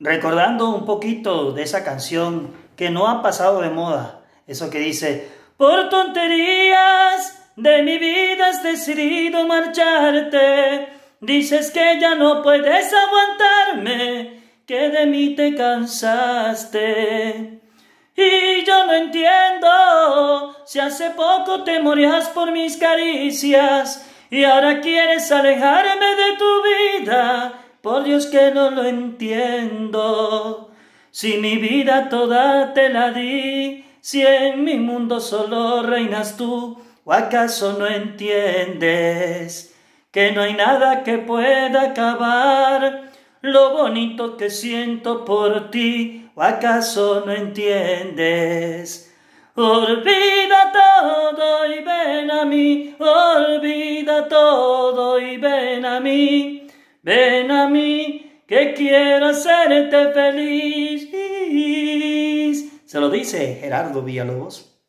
recordando un poquito de esa canción que no ha pasado de moda, eso que dice, por tonterías de mi vida has decidido marcharte, dices que ya no puedes aguantarme, que de mí te cansaste. Y yo no entiendo si hace poco te morías por mis caricias y ahora quieres alejarme de tu vida por Dios que no lo entiendo. Si mi vida toda te la di, si en mi mundo solo reinas tú, ¿o acaso no entiendes que no hay nada que pueda acabar lo bonito que siento por ti? ¿O acaso no entiendes? Olvida todo y ven a mí, olvida todo y ven a mí. Ven a mí, que quiero hacerte feliz. Se lo dice Gerardo Villalobos.